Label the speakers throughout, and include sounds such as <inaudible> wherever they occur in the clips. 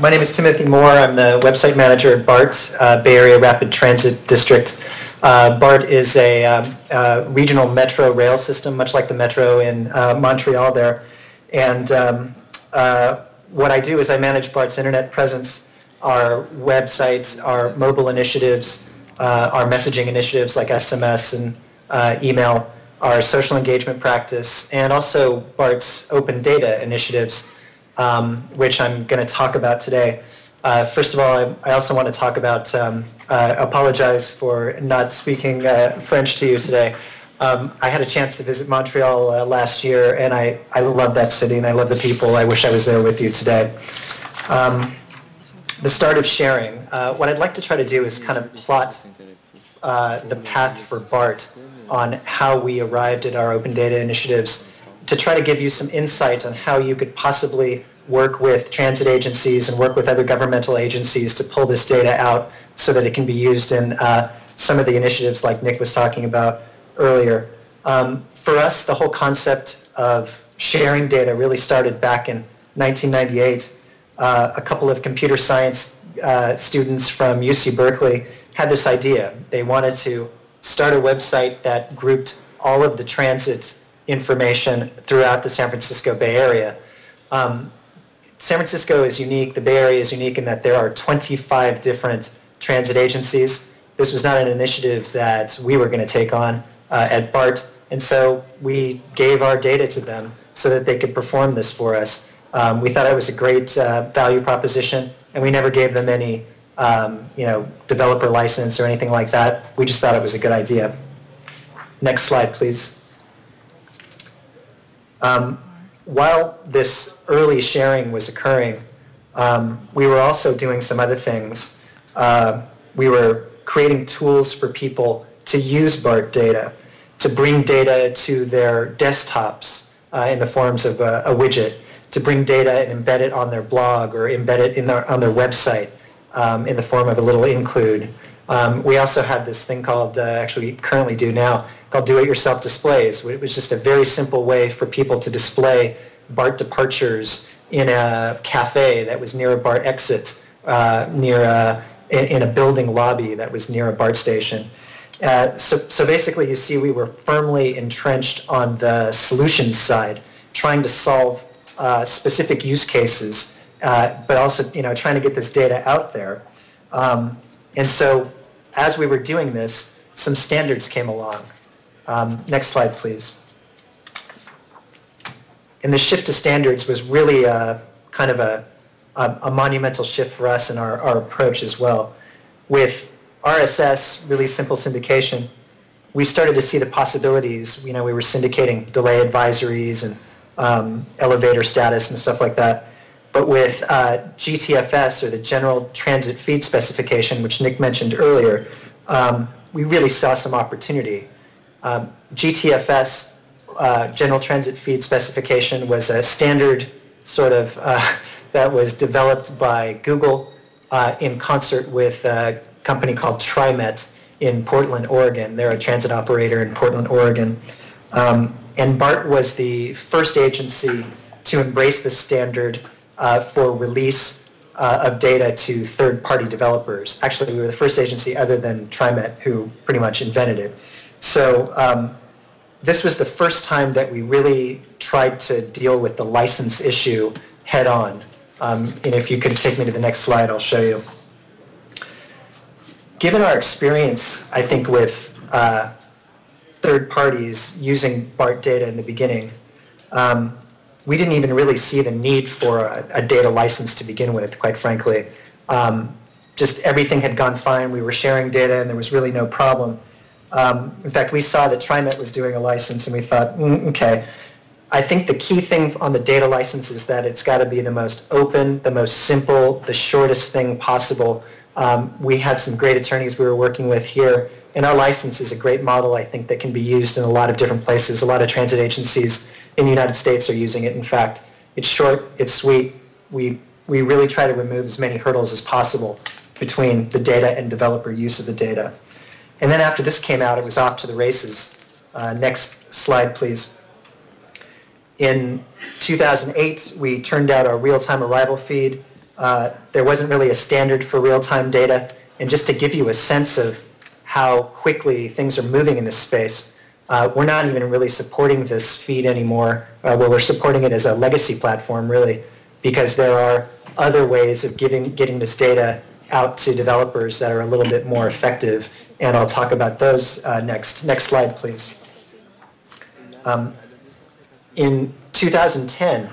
Speaker 1: my name is Timothy Moore. I'm the website manager at BART, uh, Bay Area Rapid Transit District. Uh, BART is a um, regional metro rail system, much like the metro in uh, Montreal there. And um, uh, what I do is I manage BART's internet presence, our websites, our mobile initiatives, uh, our messaging initiatives like SMS and email, our social engagement practice, and also BART's open data initiatives um, which I'm going to talk about today. Uh, first of all, I, I, also want to talk about, um, uh, apologize for not speaking uh, French to you today. Um, I had a chance to visit Montreal uh, last year, and I, I love that city, and I love the people. I wish I was there with you today. Um, the start of sharing. Uh, what I'd like to try to do is kind of plot uh, the path for BART on how we arrived at our open data initiatives to try to give you some insight on how you could possibly work with transit agencies and work with other governmental agencies to pull this data out so that it can be used in uh, some of the initiatives like Nick was talking about earlier. Um, for us, the whole concept of sharing data really started back in 1998. Uh, a couple of computer science uh, students from UC Berkeley had this idea. They wanted to start a website that grouped all of the transit information throughout the San Francisco Bay Area. Um, San Francisco is unique, the Bay Area is unique in that there are 25 different transit agencies. This was not an initiative that we were going to take on uh, at BART, and so we gave our data to them so that they could perform this for us. Um, we thought it was a great uh, value proposition, and we never gave them any um, you know, developer license or anything like that. We just thought it was a good idea. Next slide, please. Um, while this early sharing was occurring, um, we were also doing some other things. Uh, we were creating tools for people to use BART data, to bring data to their desktops uh, in the forms of a, a, widget, to bring data and embed it on their blog or embed it in their, on their website um, in the form of a little include. Um, we also had this thing called, uh, actually currently do now, called do-it-yourself displays. It was just a very simple way for people to display BART departures in a cafe that was near a BART exit, uh, near a, in a building lobby that was near a BART station. Uh, so, so basically, you see, we were firmly entrenched on the solutions side, trying to solve uh, specific use cases, uh, but also, you know, trying to get this data out there. Um, and so, as we were doing this, some standards came along. Um, next slide, please. And the shift to standards was really a, kind of a, a, a monumental shift for us in our, our approach as well. With RSS, really simple syndication, we started to see the possibilities. You know, we were syndicating delay advisories and um, elevator status and stuff like that. But with uh, GTFS, or the General Transit Feed Specification, which Nick mentioned earlier, um, we really saw some opportunity. Um, GTFS, uh, General Transit Feed Specification, was a standard sort of uh, <laughs> that was developed by Google uh, in concert with a company called TriMet in Portland, Oregon. They're a transit operator in Portland, Oregon. Um, and BART was the first agency to embrace the standard uh, for release uh, of data to third-party developers. Actually, we were the first agency other than TriMet who pretty much invented it. So um, this was the first time that we really tried to deal with the license issue head on. Um, and if you could take me to the next slide, I'll show you. Given our experience, I think, with uh, third parties using BART data in the beginning, um, we didn't even really see the need for a, a data license to begin with, quite frankly. Um, just everything had gone fine. We were sharing data and there was really no problem. Um, in fact, we saw that TriMet was doing a license and we thought, mm, okay. I think the key thing on the data license is that it's got to be the most open, the most simple, the shortest thing possible. Um, we had some great attorneys we were working with here, and our license is a great model, I think, that can be used in a lot of different places. A lot of transit agencies in the United States are using it. In fact, it's short, it's sweet. We, we really try to remove as many hurdles as possible between the data and developer use of the data. And then after this came out, it was off to the races. Uh, next slide, please. In 2008, we turned out our real-time arrival feed. Uh, there wasn't really a standard for real-time data. And just to give you a sense of how quickly things are moving in this space, uh, we're not even really supporting this feed anymore, uh, where we're supporting it as a legacy platform, really, because there are other ways of giving, getting this data out to developers that are a little bit more effective. And I'll talk about those uh, next. Next slide, please. Um, in 2010,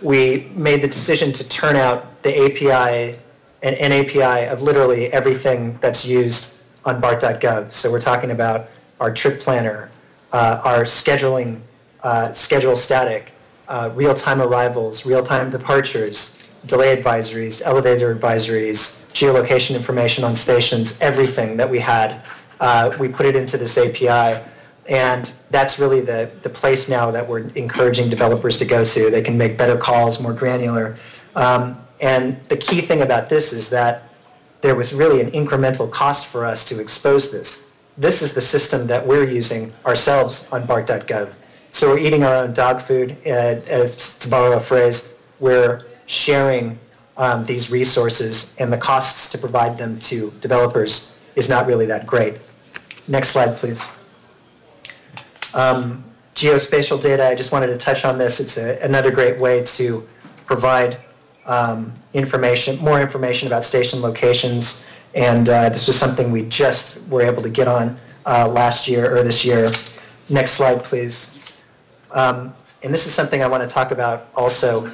Speaker 1: we made the decision to turn out the API, and an API of literally everything that's used on BART.gov. So we're talking about our trip planner, uh, our scheduling, uh, schedule static, uh, real-time arrivals, real-time departures, delay advisories, elevator advisories, geolocation information on stations, everything that we had, uh, we put it into this API. And that's really the, the place now that we're encouraging developers to go to. They can make better calls, more granular. Um, and the key thing about this is that there was really an incremental cost for us to expose this. This is the system that we're using ourselves on BART.gov. So we're eating our own dog food, uh, as to borrow a phrase. We're sharing um, these resources, and the costs to provide them to developers is not really that great. Next slide, please. Um, geospatial data, I just wanted to touch on this. It's a, another great way to provide um, information, more information about station locations. And uh, this was something we just were able to get on uh, last year or this year. Next slide, please. Um, and this is something I want to talk about also.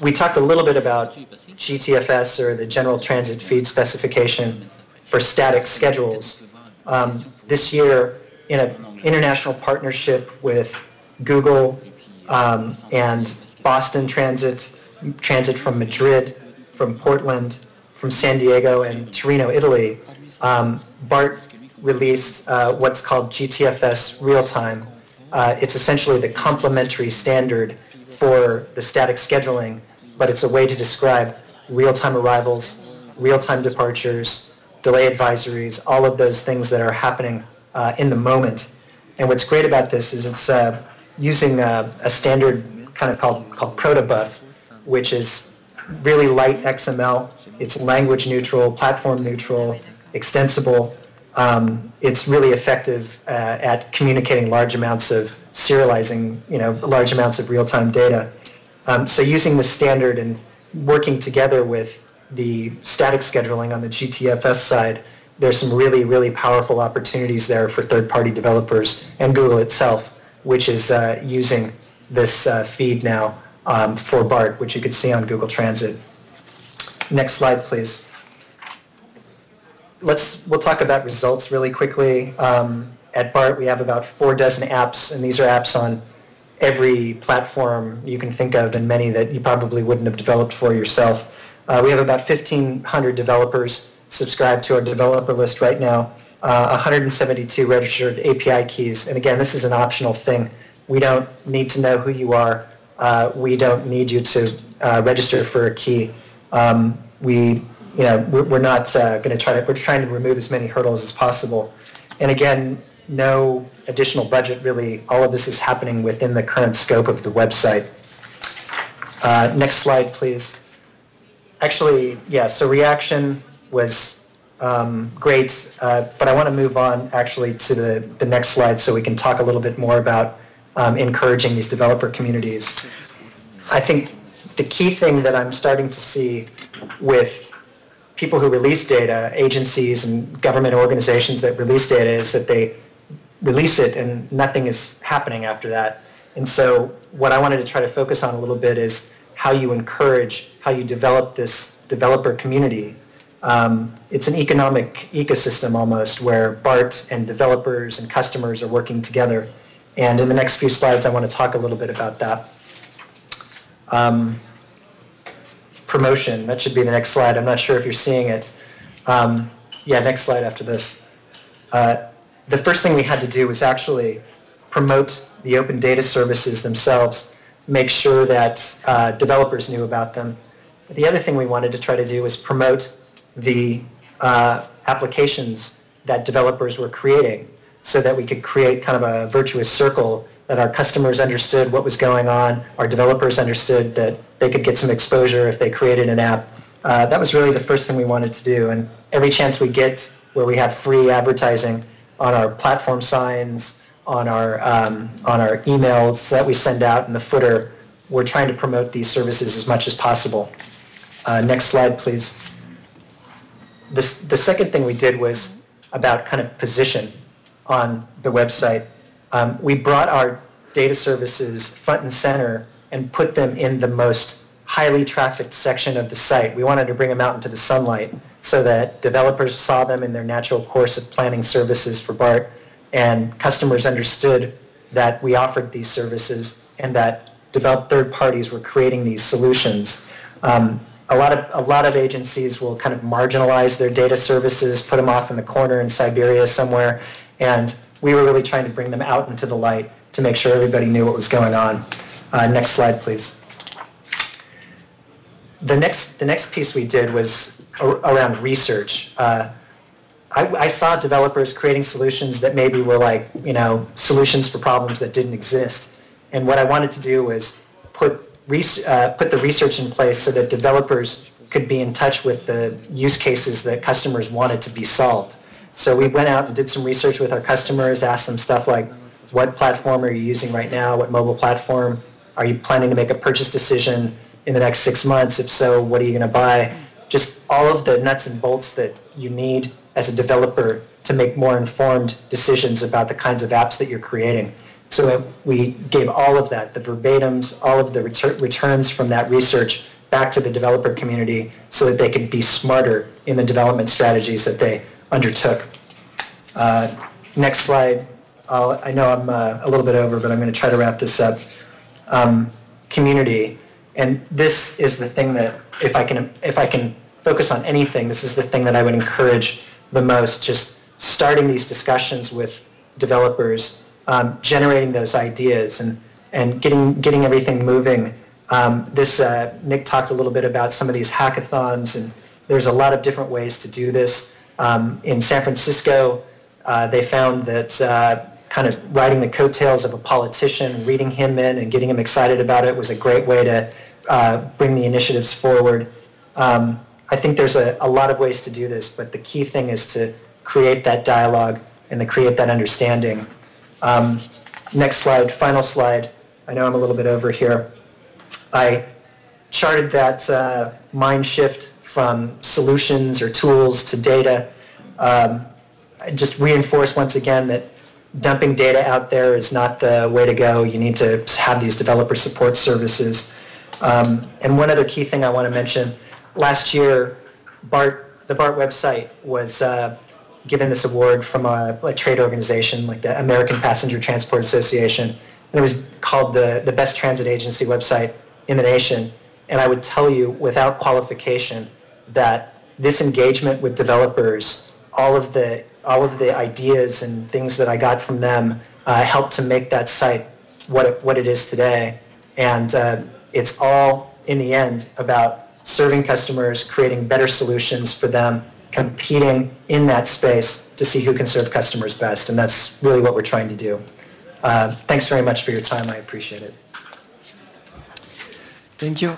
Speaker 1: We talked a little bit about GTFS or the General Transit Feed Specification for static schedules. Um, this year, in an international partnership with Google um, and Boston Transit, transit from Madrid, from Portland, from San Diego, and Torino, Italy, um, BART released uh, what's called GTFS real time. Uh, it's essentially the complementary standard for the static scheduling, but it's a way to describe real-time arrivals, real-time departures, delay advisories, all of those things that are happening uh, in the moment. And what's great about this is it's uh, using a, a, standard kind of called, called protobuf, which is really light XML. It's language neutral, platform neutral, extensible. Um, it's really effective uh, at communicating large amounts of serializing, you know, large amounts of real-time data. Um, so using the standard and working together with the static scheduling on the GTFS side, there's some really, really powerful opportunities there for third-party developers and Google itself, which is uh, using this uh, feed now um, for BART, which you could see on Google Transit. Next slide, please. Let's, we'll talk about results really quickly. Um, at BART, we have about four dozen apps, and these are apps on every platform you can think of and many that you probably wouldn't have developed for yourself. Uh, we have about 1,500 developers subscribed to our developer list right now, uh, 172 registered API keys. And again, this is an optional thing. We don't need to know who you are. Uh, we don't need you to uh, register for a key. Um, we, you know, we're, we're not uh, going to try to, we're trying to remove as many hurdles as possible. And again, no additional budget really. All of this is happening within the current scope of the website. Uh, next slide, please. Actually, yeah, so reaction was um, great, uh, but I want to move on actually to the, the next slide so we can talk a little bit more about um, encouraging these developer communities. I think the key thing that I'm starting to see with people who release data, agencies and government organizations that release data is that they release it and nothing is happening after that. And so what I wanted to try to focus on a little bit is how you encourage, how you develop this developer community. Um, it's an economic ecosystem almost where BART and developers and customers are working together. And in the next few slides, I want to talk a little bit about that. Um, promotion, that should be the next slide. I'm not sure if you're seeing it. Um, yeah, next slide after this. Uh, the first thing we had to do was actually promote the open data services themselves, make sure that uh, developers knew about them. The other thing we wanted to try to do was promote the uh, applications that developers were creating so that we could create kind of a virtuous circle that our customers understood what was going on, our developers understood that they could get some exposure if they created an app, uh, that was really the first thing we wanted to do. And every chance we get where we have free advertising on our platform signs, on our, um, on our emails that we send out in the footer, we're trying to promote these services as much as possible. Uh, next slide, please. This, the second thing we did was about kind of position on the website. Um, we brought our data services front and center and put them in the most highly trafficked section of the site. We wanted to bring them out into the sunlight so that developers saw them in their natural course of planning services for BART and customers understood that we offered these services and that developed third parties were creating these solutions. Um, a lot of a lot of agencies will kind of marginalize their data services, put them off in the corner in Siberia somewhere, and we were really trying to bring them out into the light to make sure everybody knew what was going on. Uh, next slide, please. The next the next piece we did was around research. Uh, I, I, saw developers creating solutions that maybe were like you know solutions for problems that didn't exist, and what I wanted to do was put uh, put the research in place so that developers could be in touch with the use cases that customers wanted to be solved. So we went out and did some research with our customers, asked them stuff like, what platform are you using right now? What mobile platform? Are you planning to make a purchase decision in the next six months? If so, what are you going to buy? Just all of the nuts and bolts that you need as a developer to make more informed decisions about the kinds of apps that you're creating. So we gave all of that, the verbatims, all of the retur returns from that research back to the developer community so that they could be smarter in the development strategies that they undertook. Uh, next slide. I'll, i know I'm uh, a little bit over, but I'm going to try to wrap this up. Um, community, and this is the thing that if I can if I can focus on anything, this is the thing that I would encourage the most. Just starting these discussions with developers um, generating those ideas and, and getting, getting everything moving. Um, this, uh, Nick talked a little bit about some of these hackathons, and there's a lot of different ways to do this. Um, in San Francisco, uh, they found that uh, kind of riding the coattails of a politician, reading him in and getting him excited about it was a great way to uh, bring the initiatives forward. Um, I think there's a, a lot of ways to do this, but the key thing is to create that dialogue and to create that understanding. Um, next slide, final slide. I know I'm a little bit over here. I charted that uh, mind shift from solutions or tools to data. Um, I just reinforce once again that dumping data out there is not the way to go. You need to have these developer support services. Um, and one other key thing I want to mention, last year, BART, the BART website was uh, given this award from a, a, trade organization like the American Passenger Transport Association. And it was called the, the best transit agency website in the nation. And I would tell you without qualification that this engagement with developers, all of the, all of the ideas and things that I got from them uh, helped to make that site what it, what it is today. And uh, it's all, in the end, about serving customers, creating better solutions for them, competing in that space to see who can serve customers best. And that's really what we're trying to do. Uh, thanks very much for your time. I appreciate it.
Speaker 2: Thank you.